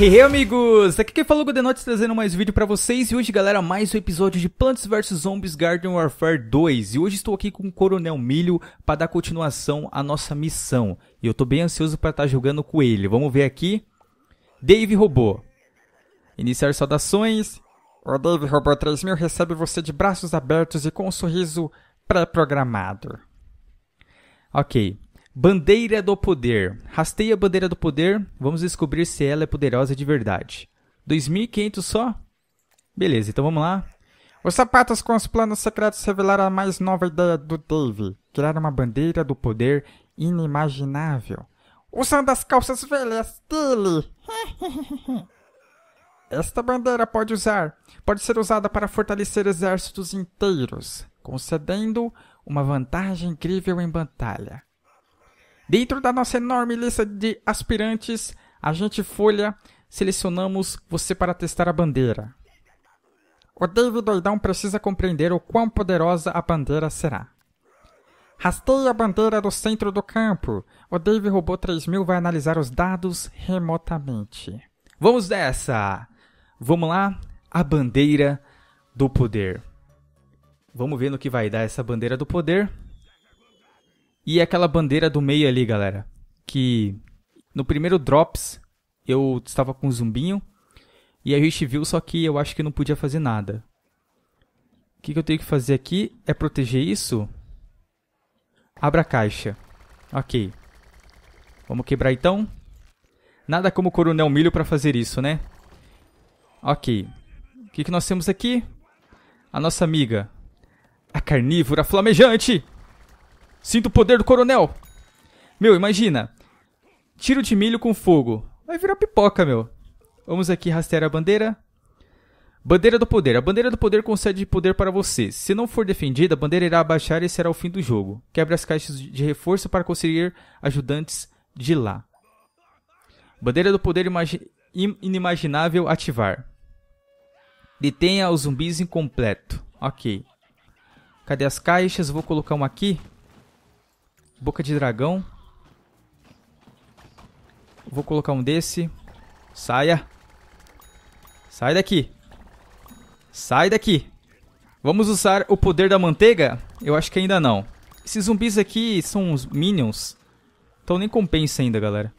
Hey, hey amigos! Aqui quem falou Notes trazendo mais vídeo pra vocês. E hoje galera mais um episódio de Plants vs. Zombies Garden Warfare 2 e hoje estou aqui com o Coronel Milho para dar continuação à nossa missão. E eu tô bem ansioso para estar tá jogando com ele, vamos ver aqui. Dave Robô. Iniciar saudações. O Dave Robô 3000 recebe você de braços abertos e com um sorriso pré-programado. Ok, Bandeira do Poder. Rasteia a bandeira do poder, vamos descobrir se ela é poderosa de verdade. 2.500 só? Beleza, então vamos lá. Os sapatos com os planos secretos revelaram a mais nova ideia do Dave. Criar uma bandeira do poder inimaginável. Usando as calças velhas dele. Esta bandeira pode usar, pode ser usada para fortalecer exércitos inteiros, concedendo uma vantagem incrível em batalha. Dentro da nossa enorme lista de aspirantes, a gente folha, selecionamos você para testar a bandeira. O David Doidão precisa compreender o quão poderosa a bandeira será. Rasteie a bandeira do centro do campo. O Dave Robô 3000 vai analisar os dados remotamente. Vamos dessa! Vamos lá? A bandeira do poder. Vamos ver no que vai dar essa bandeira do poder. E aquela bandeira do meio ali, galera. Que no primeiro Drops eu estava com um zumbinho. E a gente viu, só que eu acho que não podia fazer nada. O que, que eu tenho que fazer aqui é proteger isso. Abra a caixa. Ok. Vamos quebrar então. Nada como Coronel Milho para fazer isso, né? Ok. O que, que nós temos aqui? A nossa amiga. A carnívora flamejante. Sinto o poder do coronel. Meu, imagina. Tiro de milho com fogo. Vai virar pipoca, meu. Vamos aqui rastrear a bandeira. Bandeira do poder. A bandeira do poder concede poder para você. Se não for defendida, a bandeira irá abaixar e será o fim do jogo. Quebre as caixas de reforço para conseguir ajudantes de lá. Bandeira do poder inimaginável ativar. Detenha os zumbis incompleto. Ok. Cadê as caixas? Vou colocar uma aqui. Boca de dragão. Vou colocar um desse. Saia. Sai daqui. Sai daqui. Vamos usar o poder da manteiga? Eu acho que ainda não. Esses zumbis aqui são os minions. Então nem compensa ainda, galera.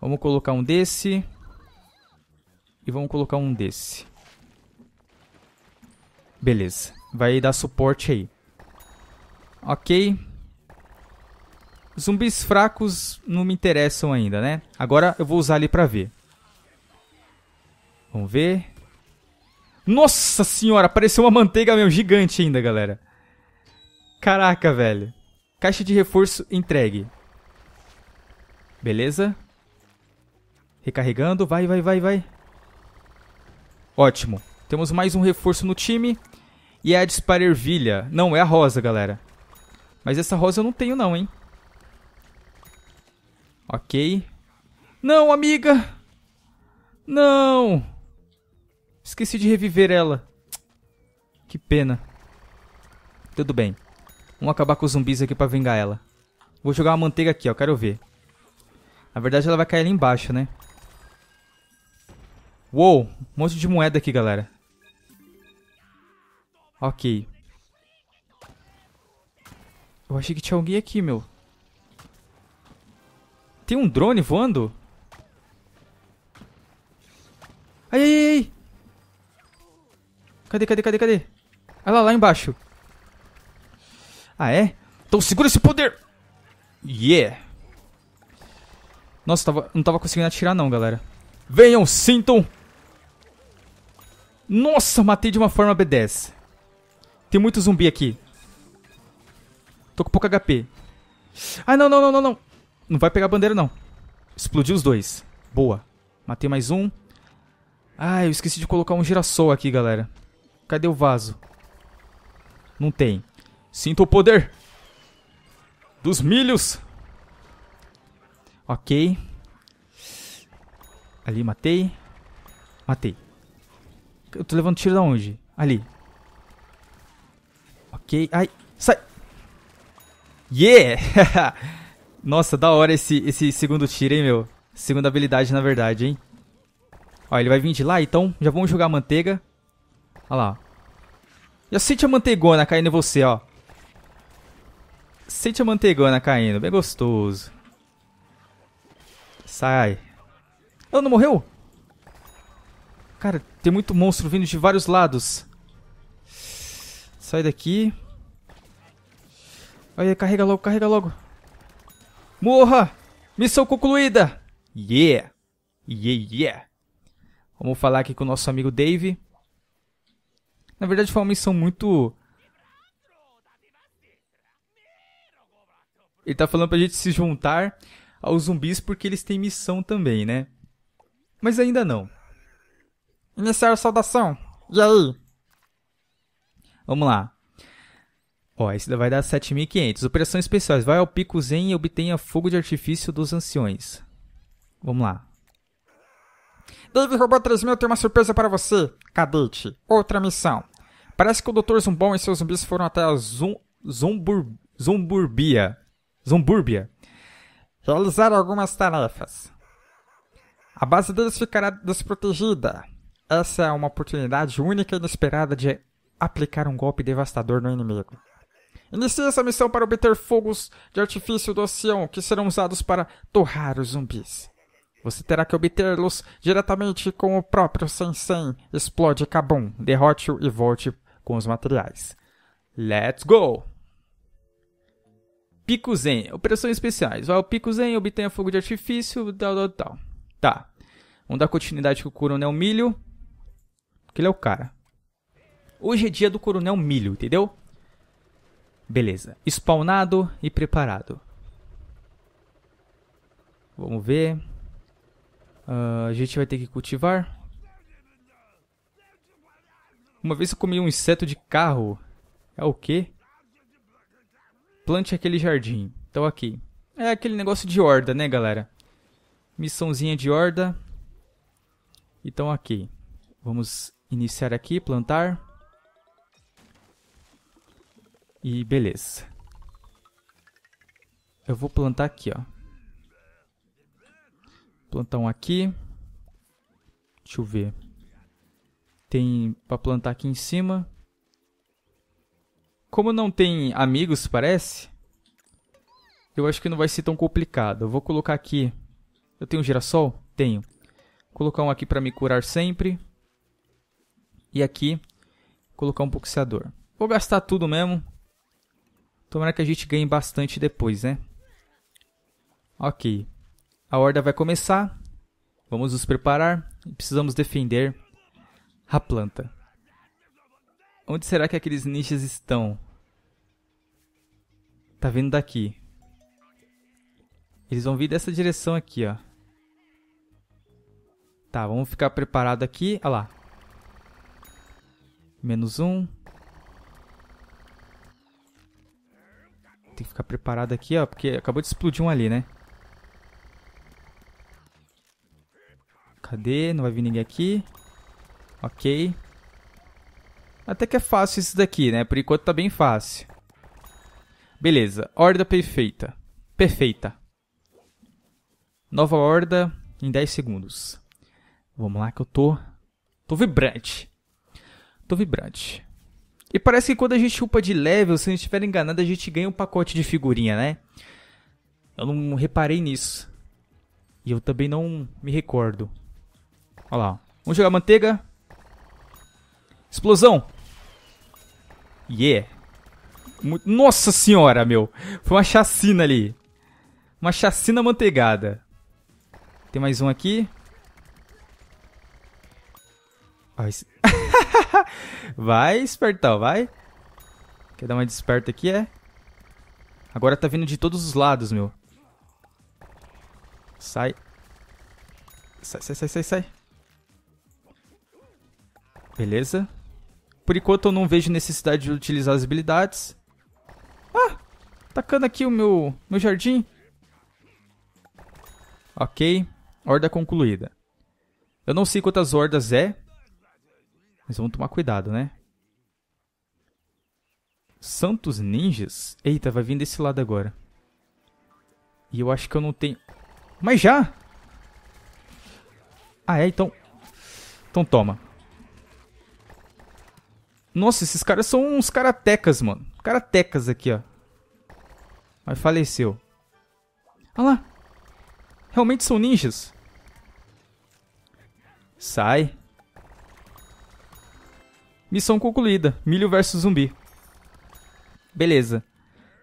Vamos colocar um desse. E vamos colocar um desse. Beleza. Vai dar suporte aí. Ok. Zumbis fracos não me interessam ainda, né? Agora eu vou usar ali pra ver. Vamos ver. Nossa senhora, apareceu uma manteiga mesmo, gigante ainda, galera. Caraca, velho. Caixa de reforço entregue. Beleza. Recarregando, vai, vai, vai, vai. Ótimo. Temos mais um reforço no time. E é a dispara ervilha. Não, é a rosa, galera. Mas essa rosa eu não tenho não, hein. Ok. Não, amiga! Não! Esqueci de reviver ela. Que pena. Tudo bem. Vamos acabar com os zumbis aqui pra vingar ela. Vou jogar uma manteiga aqui, ó. Quero ver. Na verdade, ela vai cair ali embaixo, né? Uou! Um monte de moeda aqui, galera. Ok. Eu achei que tinha alguém aqui, meu. Tem um drone voando? Ai, ai, ai. Cadê, cadê, cadê, cadê? Olha lá, lá embaixo. Ah, é? Então segura esse poder! Yeah! Nossa, tava, não tava conseguindo atirar não, galera. Venham, sintam! Nossa, matei de uma forma B10. Tem muito zumbi aqui. Tô com pouco HP. Ai, não, não, não, não, não. Não vai pegar a bandeira, não. Explodiu os dois. Boa. Matei mais um. Ah, eu esqueci de colocar um girassol aqui, galera. Cadê o vaso? Não tem. Sinto o poder. Dos milhos. Ok. Ali, matei. Matei. Eu tô levando tiro da onde? Ali. Ok. Ai, sai. Yeah! Nossa, da hora esse, esse segundo tiro, hein, meu? Segunda habilidade, na verdade, hein? Ó, ele vai vir de lá, então já vamos jogar manteiga. Olha lá. Já sente a manteigona caindo em você, ó. Sente a manteigona caindo, bem gostoso. Sai. Ela não morreu? Cara, tem muito monstro vindo de vários lados. Sai daqui. Olha, carrega logo, carrega logo. Morra! Missão concluída! Yeah! Yeah, yeah! Vamos falar aqui com o nosso amigo Dave. Na verdade foi uma missão muito... Ele tá falando pra gente se juntar aos zumbis porque eles têm missão também, né? Mas ainda não. Iniciar a saudação. E aí? Vamos lá. Ó, esse vai dar 7.500. Operações especiais. Vai ao Pico Zen e obtenha fogo de artifício dos anciões. Vamos lá. Dave Robô 3000 tem uma surpresa para você, cadete. Outra missão. Parece que o Dr. Zumbom e seus zumbis foram até a Zum, Zumbur, Zumburbia. Zumburbia. Realizar algumas tarefas. A base deles ficará desprotegida. Essa é uma oportunidade única e inesperada de aplicar um golpe devastador no inimigo. Inicie essa missão para obter fogos de artifício do oceano que serão usados para torrar os zumbis. Você terá que obtê-los diretamente com o próprio Sensen. Explode Kabum, derrote-o e volte com os materiais. Let's go! Pico Zen, operações especiais. Vai ao Pico Zen, obtenha fogo de artifício, tal, tal, tal. Tá. Vamos dar continuidade com o Coronel Milho. Que ele é o cara. Hoje é dia do Coronel Milho, entendeu? Beleza. Spawnado e preparado. Vamos ver. Uh, a gente vai ter que cultivar. Uma vez eu comi um inseto de carro. É o quê? Plante aquele jardim. Então aqui. É aquele negócio de horda, né, galera? Missãozinha de horda. Então aqui. Vamos iniciar aqui, plantar. E beleza. Eu vou plantar aqui, ó. Plantar um aqui. Deixa eu ver. Tem para plantar aqui em cima. Como não tem amigos, parece. Eu acho que não vai ser tão complicado. Eu vou colocar aqui. Eu tenho um girassol? Tenho. Vou colocar um aqui para me curar sempre. E aqui, colocar um boxeador. Vou gastar tudo mesmo. Tomara que a gente ganhe bastante depois, né? Ok. A horda vai começar. Vamos nos preparar. Precisamos defender a planta. Onde será que aqueles ninjas estão? Tá vindo daqui. Eles vão vir dessa direção aqui, ó. Tá, vamos ficar preparado aqui. Olha lá. Menos um. Tem que ficar preparado aqui, ó, porque acabou de explodir um ali, né? Cadê? Não vai vir ninguém aqui. Ok. Até que é fácil isso daqui, né? Por enquanto tá bem fácil. Beleza. Horda perfeita. Perfeita. Nova horda em 10 segundos. Vamos lá que eu tô... Tô vibrante. Tô vibrante. E parece que quando a gente upa de level, se não estiver enganado, a gente ganha um pacote de figurinha, né? Eu não reparei nisso. E eu também não me recordo. Olha lá. Vamos jogar manteiga. Explosão. Yeah. Nossa senhora, meu. Foi uma chacina ali. Uma chacina manteigada. Tem mais um aqui. vai, espertão, vai. Quer dar uma desperta aqui, é? Agora tá vindo de todos os lados, meu. Sai. Sai, sai, sai, sai, sai. Beleza. Por enquanto eu não vejo necessidade de utilizar as habilidades. Ah! Tacando aqui o meu, meu jardim. Ok. Horda concluída. Eu não sei quantas hordas é. Mas vamos tomar cuidado, né? Santos Ninjas? Eita, vai vir desse lado agora. E eu acho que eu não tenho... Mas já! Ah, é? Então... Então toma. Nossa, esses caras são uns karatecas, mano. Karatecas aqui, ó. Mas faleceu. Olha lá. Realmente são ninjas. Sai. Missão concluída. Milho versus zumbi. Beleza.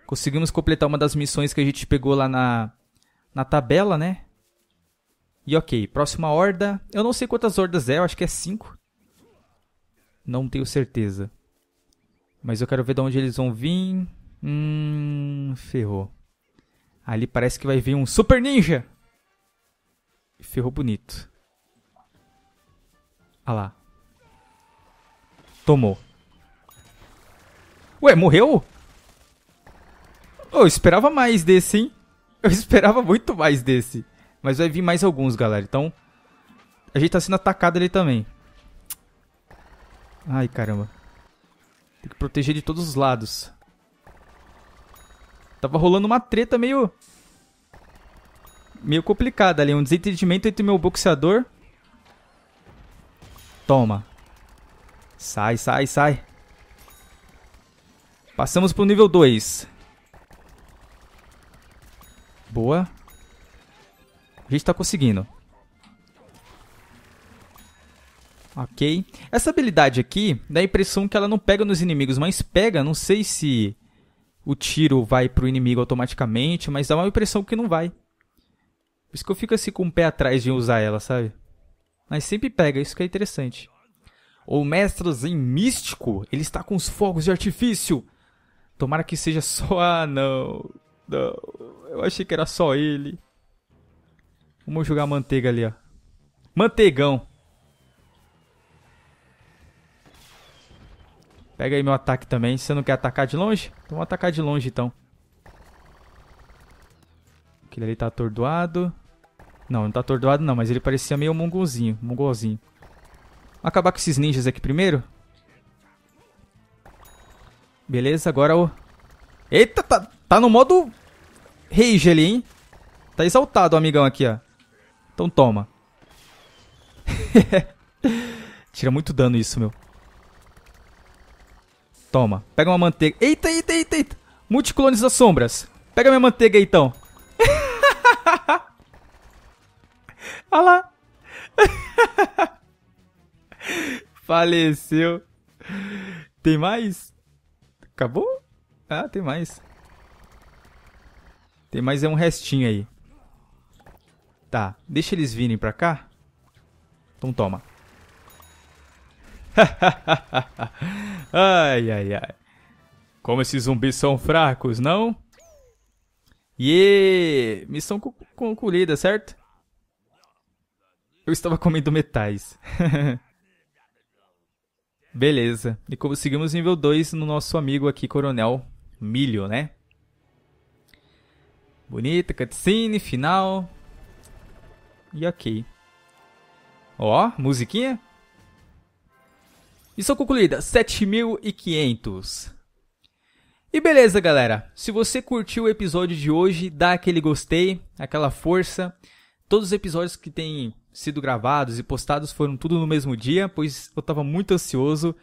Conseguimos completar uma das missões que a gente pegou lá na, na tabela, né? E ok, próxima horda. Eu não sei quantas hordas é, eu acho que é 5. Não tenho certeza. Mas eu quero ver de onde eles vão vir. Hum, ferrou. Ali parece que vai vir um Super Ninja. Ferrou bonito. Ah lá. Tomou. Ué, morreu? Eu esperava mais desse, hein? Eu esperava muito mais desse. Mas vai vir mais alguns, galera. Então, a gente tá sendo atacado ali também. Ai, caramba. Tem que proteger de todos os lados. Tava rolando uma treta meio... Meio complicada ali. Um desentendimento entre meu boxeador. Toma. Sai, sai, sai. Passamos pro nível 2. Boa. A gente tá conseguindo. Ok. Essa habilidade aqui dá a impressão que ela não pega nos inimigos, mas pega. Não sei se o tiro vai pro inimigo automaticamente, mas dá uma impressão que não vai. Por isso que eu fico assim com o pé atrás de usar ela, sabe? Mas sempre pega, isso que é interessante. O mestre Zen místico, ele está com os fogos de artifício. Tomara que seja só... Ah, não. Não. Eu achei que era só ele. Vamos jogar manteiga ali, ó. Manteigão. Pega aí meu ataque também. Você não quer atacar de longe? Então vamos atacar de longe, então. Aquele ali tá atordoado. Não, não tá atordoado não, mas ele parecia meio mongolzinho. Mongolzinho. Acabar com esses ninjas aqui primeiro. Beleza, agora o... Eita, tá, tá no modo rage ali, hein? Tá exaltado o amigão aqui, ó. Então toma. Tira muito dano isso, meu. Toma. Pega uma manteiga. Eita, eita, eita, eita. Multiclones das sombras. Pega minha manteiga aí, então. Olha lá. Faleceu. Tem mais? Acabou? Ah, tem mais. Tem mais é um restinho aí. Tá, deixa eles virem pra cá. Então toma. ai, ai, ai. Como esses zumbis são fracos, não? E missão concluída, certo? Eu estava comendo metais. Beleza. E conseguimos nível 2 no nosso amigo aqui, Coronel Milho, né? Bonita, cutscene, final. E ok. Ó, musiquinha. Missão concluída, 7500. E beleza, galera. Se você curtiu o episódio de hoje, dá aquele gostei, aquela força. Todos os episódios que têm sido gravados e postados foram tudo no mesmo dia, pois eu estava muito ansioso.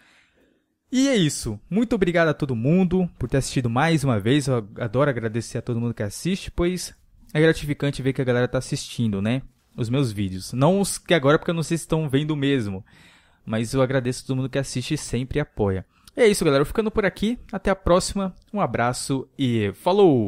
E é isso. Muito obrigado a todo mundo por ter assistido mais uma vez. Eu adoro agradecer a todo mundo que assiste, pois é gratificante ver que a galera está assistindo, né? Os meus vídeos. Não os que agora, porque eu não sei se estão vendo mesmo. Mas eu agradeço a todo mundo que assiste e sempre apoia. E é isso, galera. Eu ficando por aqui. Até a próxima. Um abraço e falou!